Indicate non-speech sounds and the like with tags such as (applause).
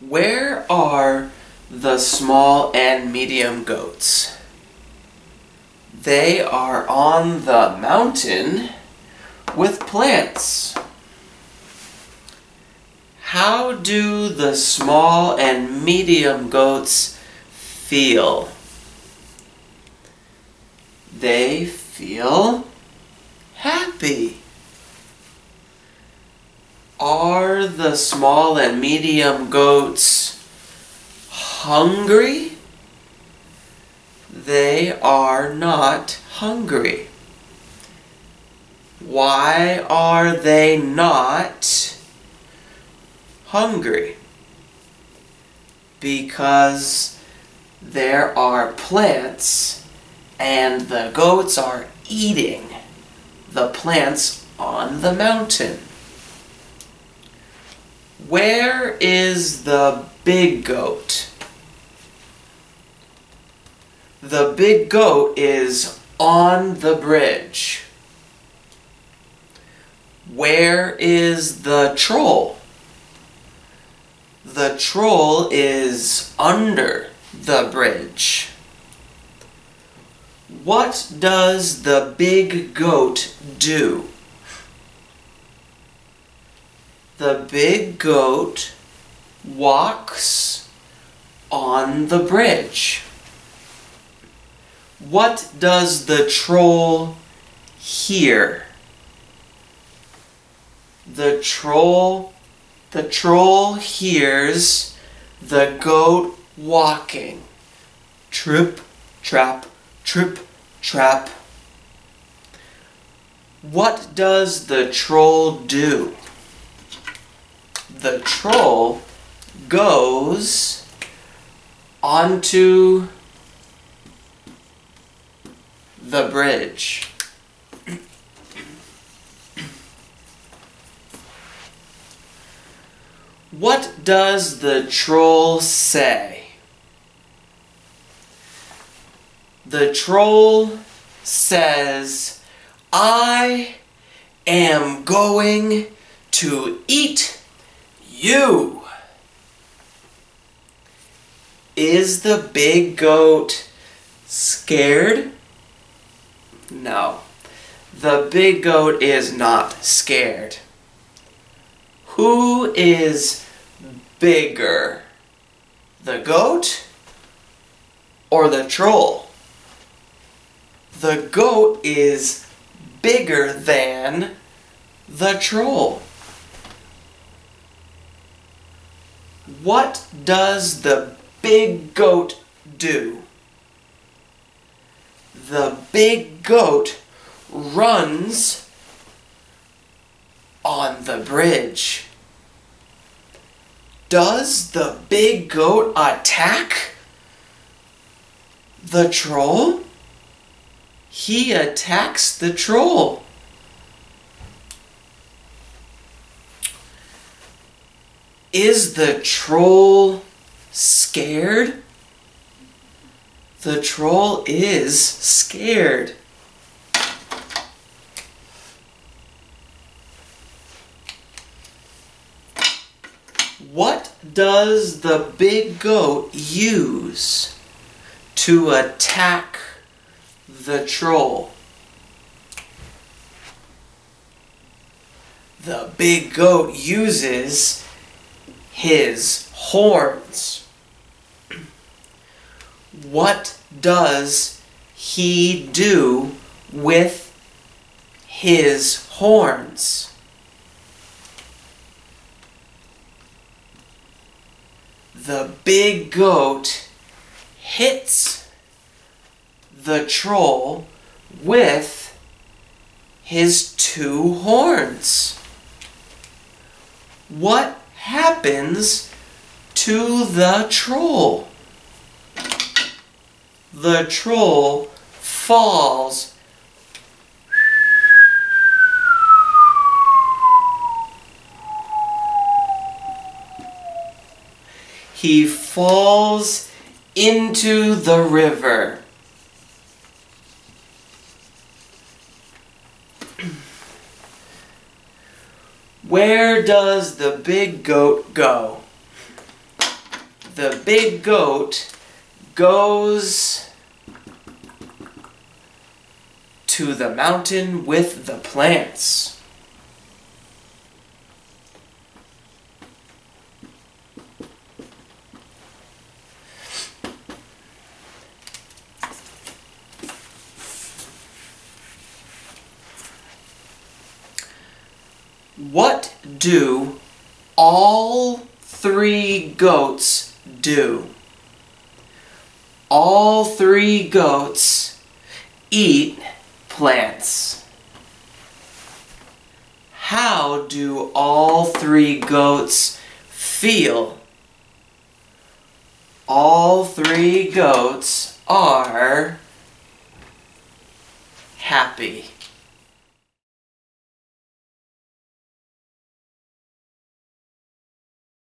Where are the small and medium goats? They are on the mountain with plants. How do the small and medium goats feel? They feel happy. Are the small and medium goats hungry? They are not hungry. Why are they not hungry? Because there are plants and the goats are eating the plants on the mountain. Where is the big goat? The big goat is on the bridge. Where is the troll? The troll is under the bridge. What does the big goat do? The big goat walks on the bridge. What does the troll hear? The troll the troll hears the goat walking. Trip, trap, trip, trap. What does the troll do? The troll goes onto the bridge. What does the troll say? The troll says, I am going to eat you. Is the big goat scared? No. The big goat is not scared. Who is bigger? The goat or the troll? The goat is bigger than the troll. What does the big goat do? The big goat runs on the bridge. Does the big goat attack the troll? He attacks the troll. Is the troll scared? The troll is scared. What does the big goat use to attack the troll? The big goat uses his horns. What does he do with his horns? The big goat hits the troll with his two horns. What happens to the troll? The troll falls he falls into the river. (clears throat) Where does the big goat go? the big goat goes to the mountain with the plants. What do all three goats do? All three goats eat plants. How do all three goats feel? All three goats are happy.